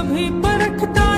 सभी परखता